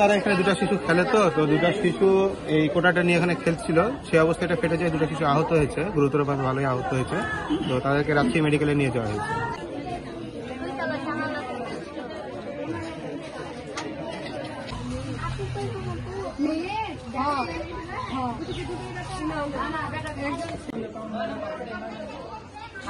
তারা এখানে দুটা শিশু খেলে তো তো দুটা শিশু এই কোটাটা নিয়ে এখানে খেলছিল। সেই অবস্থায় এটা ফেটে যায়, দুটো শিশু আহত হয়েছে। গুরুতর গুরুতরভাবে ভালোই আহত হয়েছে। তো তাদেরকে রাজশাহী মেডিকেলে নিয়ে যাওয়া হয়েছে।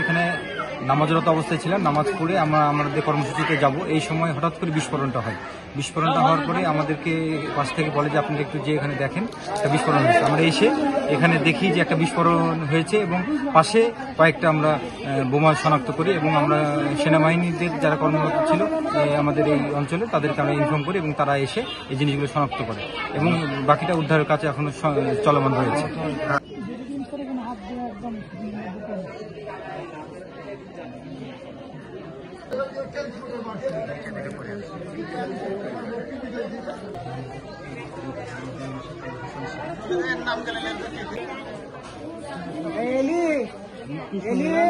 এখানে নামাজরত অবস্থায় ছিলাম, নামাজ পড়ে আমরা আমাদের কর্মসূচিতে যাব। এই সময় হঠাৎ করে বিস্ফোরণটা হয়। বিস্ফোরণটা হওয়ার পরে আমাদেরকে পাশ থেকে বলে যে, আপনারা একটু যে এখানে দেখেন একটা বিস্ফোরণ হয়েছে। আমরা এসে এখানে দেখি যে একটা বিস্ফোরণ হয়েছে এবং পাশে কয়েকটা আমরা বোমা শনাক্ত করি এবং আমরা সেনাবাহিনীদের যারা কর্মরত ছিল আমাদের এই অঞ্চলে তাদেরকে আমরা ইনফর্ম করি এবং তারা এসে এই জিনিসগুলো শনাক্ত করে এবং বাকিটা উদ্ধারের কাছে এখনও চলমান রয়েছে। এলি এলি।